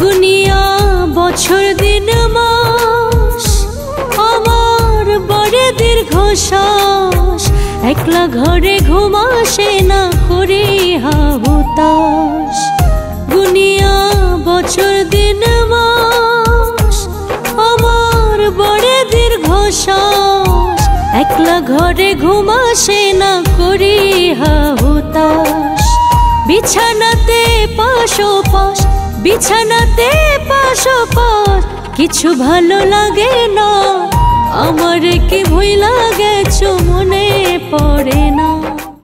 গুনিয়া বছর দিন মাস, আমার বড় একলা ঘরে ঘুমাসে না করে হাহুতাস গুনিয়া বছর দিন মাস, আমার বড় দীর্ঘ শ্বাস একলা ঘরে ঘুমাসে না করি হাহুতাস বিছানাতে পাশো পাশ, বিছানাতে পাশো পাশ, কিছু ভালো লাগে না। আমার কি ভুই লাগেছ মনে পড়ে?